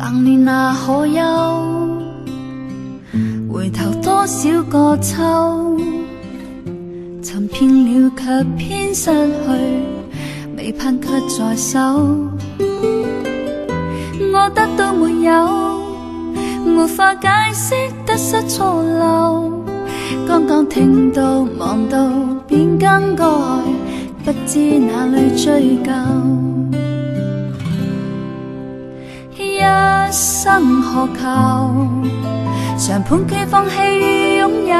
冷年那可休？回头多少个秋？寻遍了却偏失去，未盼却在手。我得到没有？没法解释得失错漏。刚刚听到望到便更改，不知哪里追究。何求，常判决放弃与拥有，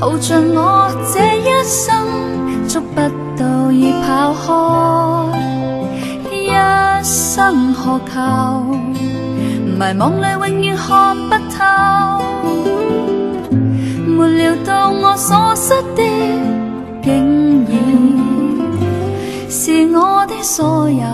耗尽我这一生，捉不到已跑开。一生何求，迷惘里永远看不透，没料到我所失的，竟然是我的所有。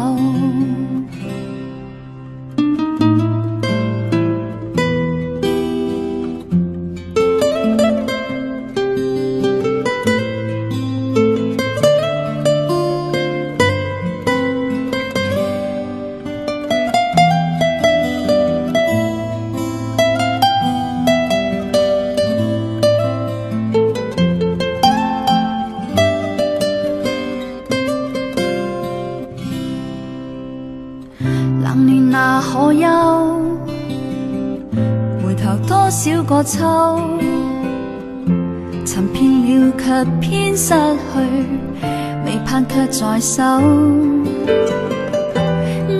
冷暖那可休？回头多少个秋？寻遍了却偏失去，未盼却在手。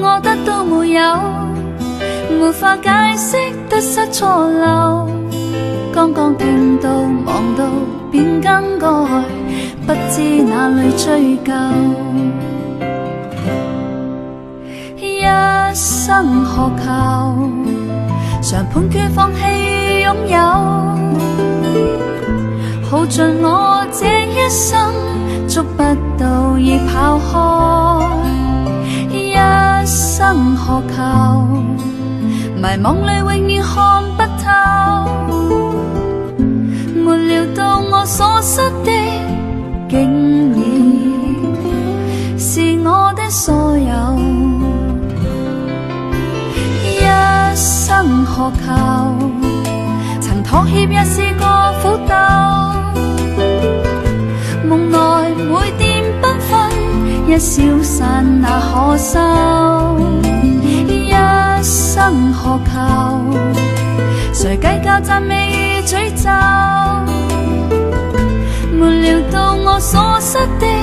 我得到没有？没法解释得失错漏。刚刚听到望到便更改，不知哪里追究。一生渴求，常判决放弃与拥有，耗尽我这一生，捉不到已跑开。一生渴求，迷惘里永远看不透，没料到我所失的，竟曾妥协也试过苦斗，梦内每点缤纷，一消散那可收？一生渴求，谁计较赞美与诅咒？没料到我所失的，竟。